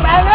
Vamos,